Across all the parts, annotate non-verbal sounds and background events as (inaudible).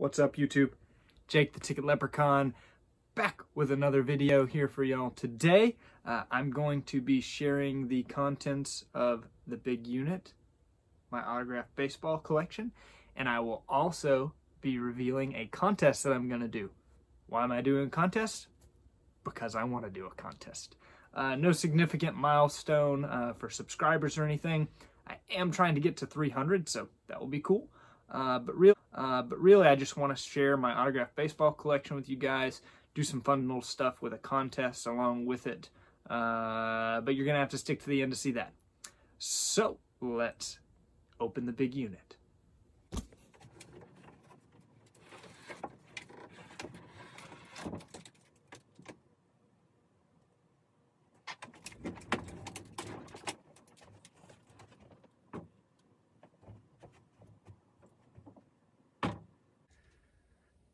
What's up, YouTube? Jake the Ticket Leprechaun back with another video here for y'all today. Uh, I'm going to be sharing the contents of the big unit, my autographed baseball collection, and I will also be revealing a contest that I'm going to do. Why am I doing a contest? Because I want to do a contest. Uh, no significant milestone uh, for subscribers or anything. I am trying to get to 300, so that will be cool. Uh, but real, uh, but really, I just want to share my autographed baseball collection with you guys. Do some fun little stuff with a contest along with it. Uh, but you're gonna have to stick to the end to see that. So let's open the big unit.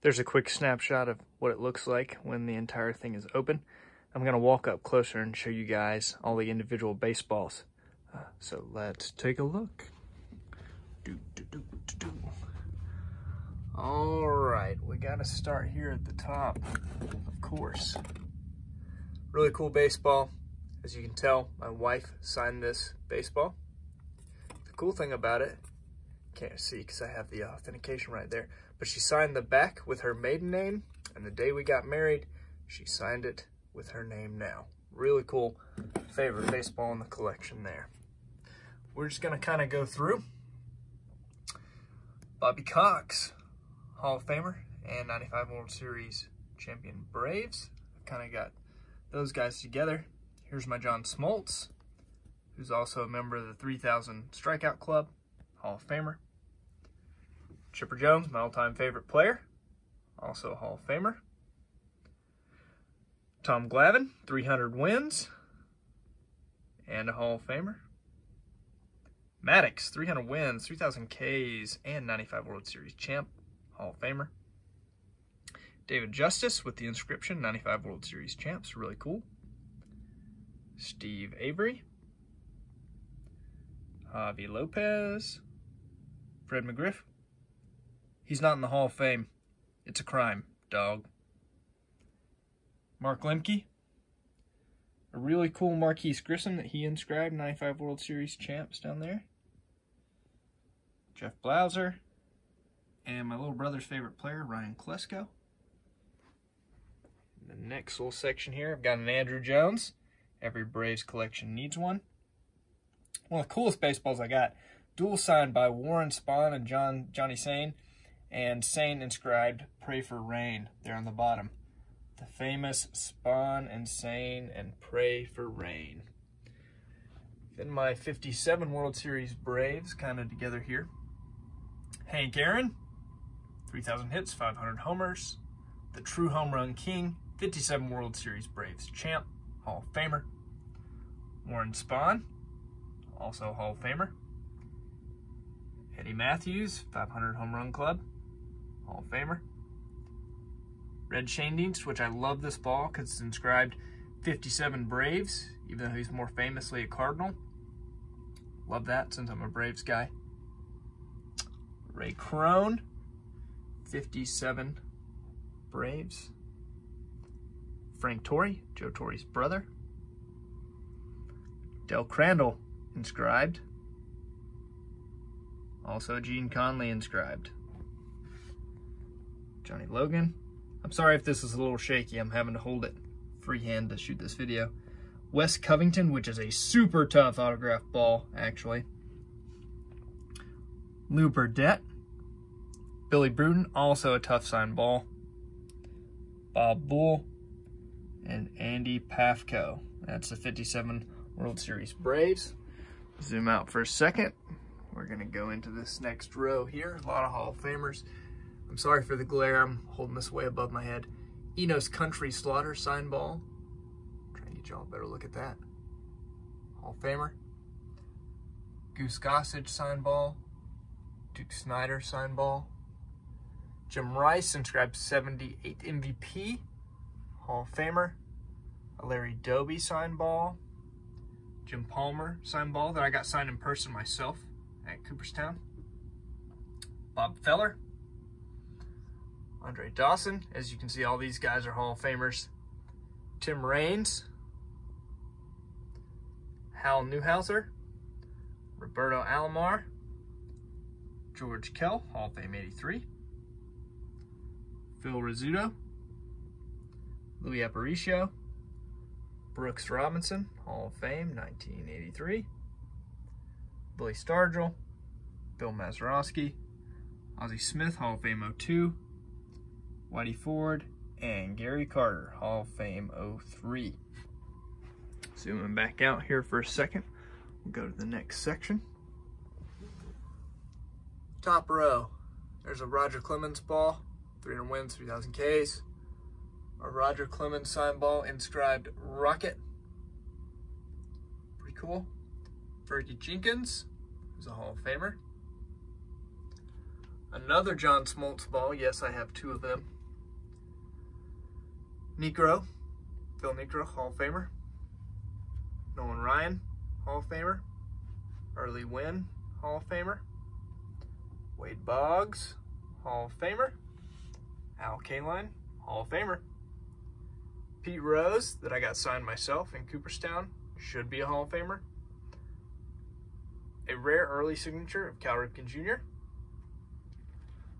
There's a quick snapshot of what it looks like when the entire thing is open. I'm going to walk up closer and show you guys all the individual baseballs. Uh, so let's take a look. All right, we got to start here at the top, of course. Really cool baseball. As you can tell, my wife signed this baseball. The cool thing about it, can't see because I have the authentication right there, but she signed the back with her maiden name, and the day we got married, she signed it with her name now. Really cool favorite baseball in the collection there. We're just going to kind of go through. Bobby Cox, Hall of Famer, and 95 World Series champion Braves. Kind of got those guys together. Here's my John Smoltz, who's also a member of the 3000 Strikeout Club, Hall of Famer. Chipper Jones, my all-time favorite player, also a Hall of Famer. Tom Glavine, 300 wins, and a Hall of Famer. Maddux, 300 wins, 3,000 Ks, and 95 World Series champ, Hall of Famer. David Justice with the inscription, 95 World Series champs, really cool. Steve Avery. Javy Lopez. Fred McGriff. He's not in the Hall of Fame. It's a crime, dog. Mark Lemke. A really cool Marquis Grissom that he inscribed, 95 World Series champs down there. Jeff Blauser. And my little brother's favorite player, Ryan Klesko. The next little section here, I've got an Andruw Jones. Every Braves collection needs one. One of the coolest baseballs I got. Dual signed by Warren Spahn and John Johnny Sain and Sain inscribed Pray for Rain there on the bottom. The famous Spahn and Sain and Pray for Rain. Then my 57 World Series Braves kind of together here. Hank Aaron, 3,000 hits, 500 homers. The true home run king, 57 World Series Braves champ, Hall of Famer. Warren Spahn, also Hall of Famer. Eddie Mathews, 500 home run club, Hall of Famer. Red Schoendienst, which I love this ball because it's inscribed 57 Braves, even though he's more famously a Cardinal. Love that since I'm a Braves guy. Ray Crone, 57 Braves. Frank Torre, Joe Torre's brother. Del Crandall, inscribed. Also Gene Conley inscribed. Johnny Logan. I'm sorry if this is a little shaky. I'm having to hold it freehand to shoot this video. Wes Covington, which is a super tough autograph ball, actually. Lew Burdette. Billy Bruton, also a tough sign ball. Bob Buhl. And Andy Pafko. That's the 57 World Series Braves. Zoom out for a second. We're going to go into this next row here. A lot of Hall of Famers. I'm sorry for the glare. I'm holding this way above my head. Enos Country Slaughter sign ball. Trying to get y'all a better look at that. Hall of Famer. Goose Gossage sign ball. Duke Snider sign ball. Jim Rice inscribed 78 MVP. Hall of Famer. A Larry Doby sign ball. Jim Palmer sign ball that I got signed in person myself at Cooperstown. Bob Feller. Andre Dawson. As you can see, all these guys are Hall of Famers. Tim Raines, Hal Newhouser, Roberto Alomar, George Kell, Hall of Fame 83, Phil Rizzuto, Luis Aparicio, Brooks Robinson, Hall of Fame 1983, Billy Stargell, Bill Mazeroski, Ozzie Smith, Hall of Fame 02, Whitey Ford, and Gary Carter, Hall of Fame 03. Zooming back out here for a second, we'll go to the next section. Top row, there's a Roger Clemens ball, 300 wins, 3,000 Ks. A Roger Clemens sign ball inscribed Rocket. Pretty cool. Fergie Jenkins, who's a Hall of Famer. Another John Smoltz ball. Yes, I have two of them. Niekro, Phil Niekro, Hall of Famer. Nolan Ryan, Hall of Famer. Early Wynn, Hall of Famer. Wade Boggs, Hall of Famer. Al Kaline, Hall of Famer. Pete Rose, that I got signed myself in Cooperstown, should be a Hall of Famer. A rare early signature of Cal Ripken Jr.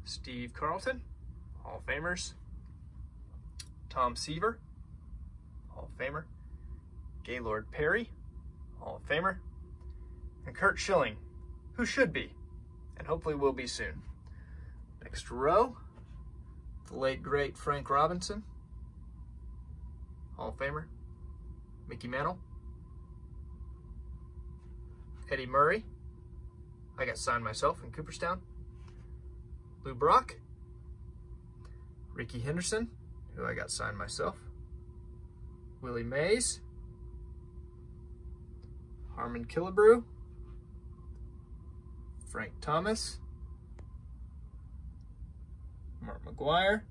Steve Carlton, Hall of Famers. Tom Seaver, Hall of Famer. Gaylord Perry, Hall of Famer. And Curt Schilling, who should be, and hopefully will be soon. Next row, the late great Frank Robinson, Hall of Famer. Mickey Mantle. Eddie Murray. I got signed myself in Cooperstown. Lou Brock. Rickey Henderson, who I got signed myself. Willie Mays. Harmon Killebrew. Frank Thomas. Mark McGwire.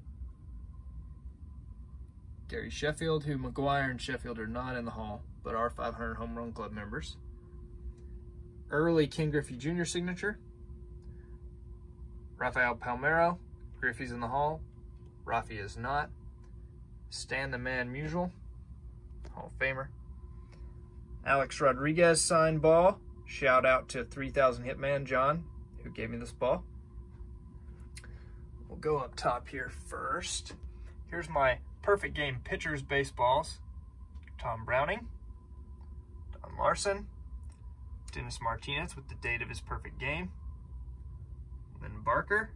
Gary Sheffield, who McGwire and Sheffield are not in the Hall, but are 500 Home Run Club members. Early Ken Griffey Jr. signature. Rafael Palmeiro, Griffey's in the Hall. Rafi is not. Stan the Man Musial, Hall of Famer. Alex Rodriguez signed ball. Shout out to 3000 Hitman John, who gave me this ball. We'll go up top here first. Here's my perfect game pitchers baseballs. Tom Browning, Don Larsen, Dennis Martinez with the date of his perfect game, Len Barker,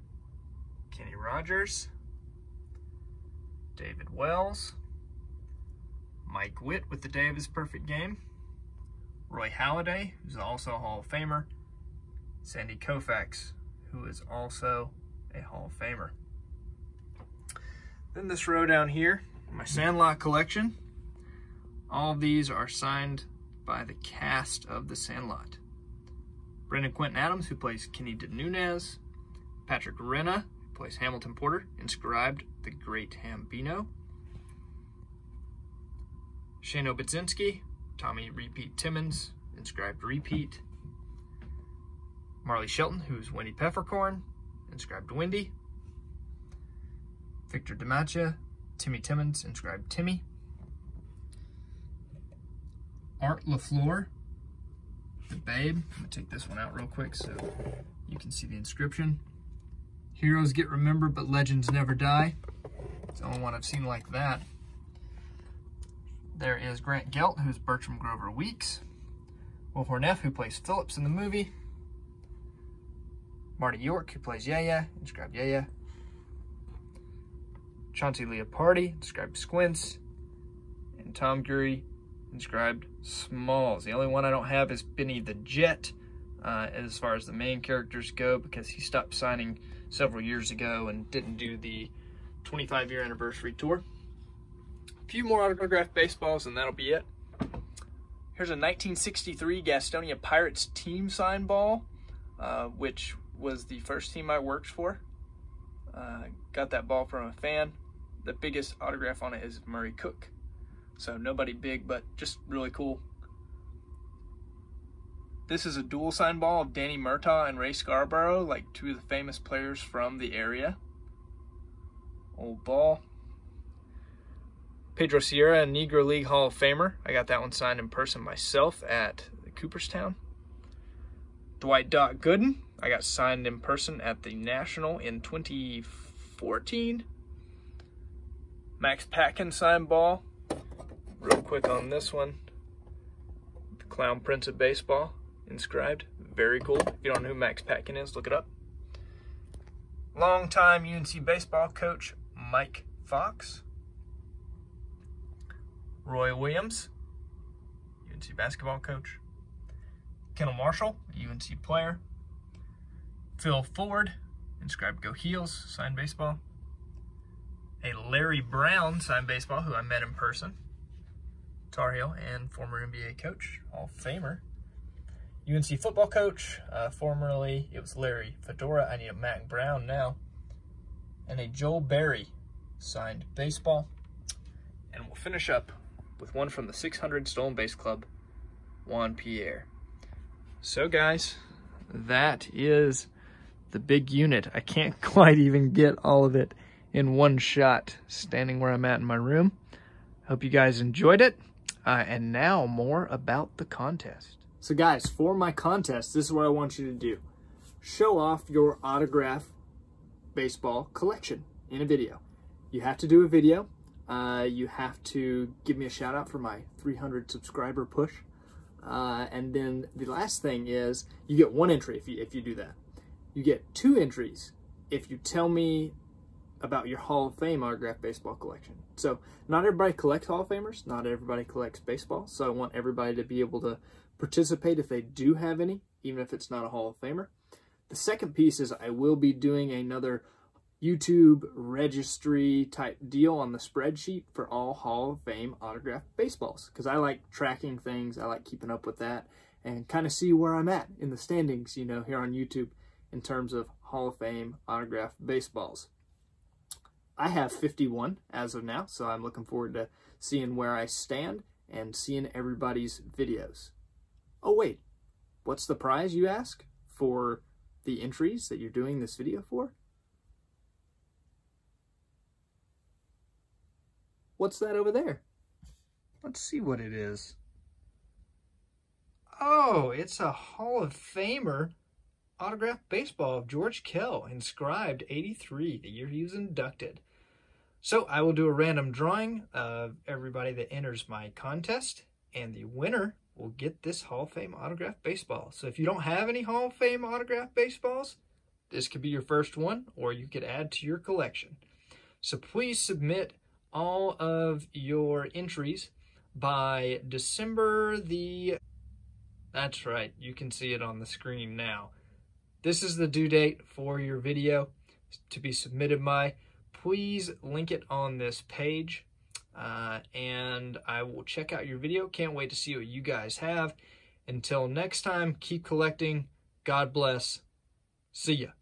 Kenny Rogers, David Wells, Mike Witt with the day of his perfect game, Roy Halladay, who's also a Hall of Famer, Sandy Koufax, who is also a Hall of Famer. Then this row down here, my Sandlot collection. All of these are signed by the cast of The Sandlot. Brandon Quintin Adams, who plays Kenny De Nunez. Patrick Renna, plays Hamilton Porter, inscribed the Great Hambino. Shane Obedzinski, Tommy Repeat Timmons, inscribed Repeat. Marley Shelton, who's Wendy Peppercorn, inscribed Wendy. Victor DiMattia, Timmy Timmons, inscribed Timmy. Art LaFleur, the Babe. I'm gonna take this one out real quick so you can see the inscription. Heroes get remembered, but legends never die. It's the only one I've seen like that. There is Grant Gelt, who's Bertram Grover Weeks. Will Horneff, who plays Phillips in the movie. Marty York, who plays Yaya, inscribed Yaya. Chauncey Leopardi, inscribed Squints, and Tom Guiry, inscribed Smalls. The only one I don't have is Benny the Jet, uh, as far as the main characters go, because he stopped signing several years ago and didn't do the 25 year anniversary tour. A few more autographed baseballs, and that'll be it. Here's a 1963 Gastonia Pirates team sign ball, uh, which was the first team I worked for. Uh, got that ball from a fan the biggest autograph on it is Murray Cook. So nobody big, but just really cool. This is a dual sign ball of Danny Murtaugh and Ray Scarborough, like two of the famous players from the area. Old ball. Pedro Sierra, Negro League Hall of Famer. I got that one signed in person myself at Cooperstown. Dwight Doc Gooden. I got signed in person at the National in 2014. Max Patkin signed ball. Real quick on this one. The Clown Prince of Baseball inscribed. Very cool. If you don't know who Max Patkin is, look it up. Longtime UNC baseball coach Mike Fox. Roy Williams, UNC basketball coach. Kendall Marshall, UNC player. Phil Ford, inscribed Go Heels, signed baseball. A Larry Brown, signed baseball, who I met in person. Tar Heel and former NBA coach, Hall of Famer. UNC football coach, uh, formerly it was Larry Fedora. I need a Mack Brown now. And a Joel Berry signed baseball. And we'll finish up with one from the 600 Stolen Base Club, Juan Pierre. So guys, that is the big unit. I can't (laughs) quite even get all of it in one shot standing where I'm at in my room. Hope you guys enjoyed it. Uh, and now more about the contest. So guys, for my contest, this is what I want you to do. Show off your autograph baseball collection in a video. You have to do a video uh, you have to give me a shout out for my 300 subscriber push. Uh, and then the last thing is you get one entry if you, if you do that. You get two entries if you tell me about your Hall of Fame autograph baseball collection. So not everybody collects Hall of Famers, not everybody collects baseball. So I want everybody to be able to participate if they do have any, even if it's not a Hall of Famer. The second piece is I will be doing another YouTube registry type deal on the spreadsheet for all Hall of Fame autographed baseballs because I like tracking things. I like keeping up with that and kind of see where I'm at in the standings, you know, here on YouTube in terms of Hall of Fame autographed baseballs. I have 51 as of now, so I'm looking forward to seeing where I stand and seeing everybody's videos. Oh, wait, what's the prize, you ask, for the entries that you're doing this video for? What's that over there? Let's see what it is. Oh, it's a Hall of Famer autographed baseball of George Kell, inscribed 83, the year he was inducted. So I will do a random drawing of everybody that enters my contest, and the winner will get this Hall of Fame autographed baseball. So if you don't have any Hall of Fame autographed baseballs, this could be your first one, or you could add to your collection. So please submit all of your entries by December the... That's right, you can see it on the screen now. This is the due date for your video to be submitted by. Please link it on this page uh, and I will check out your video. Can't wait to see what you guys have. Until next time, keep collecting. God bless. See ya.